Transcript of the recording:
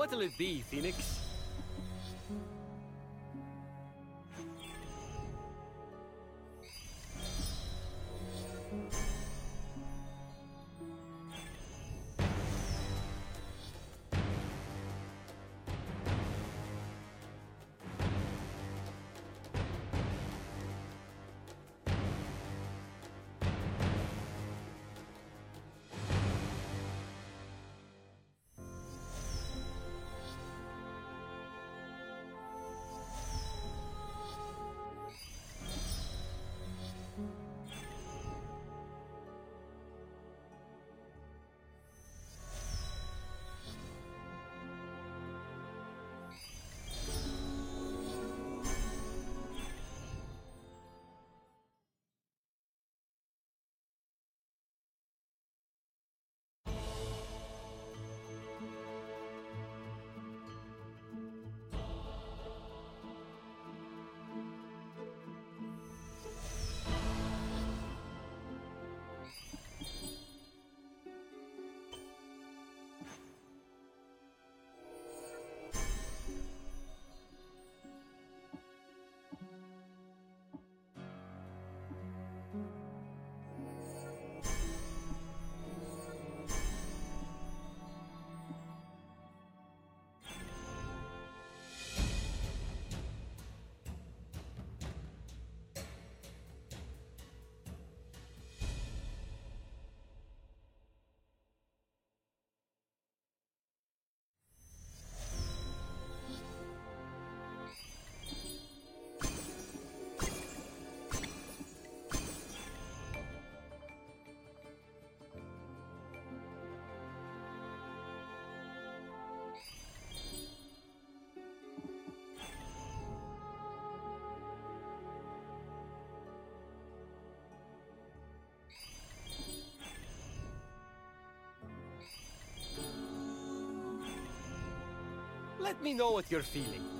What'll it be, Phoenix? Let me know what you're feeling.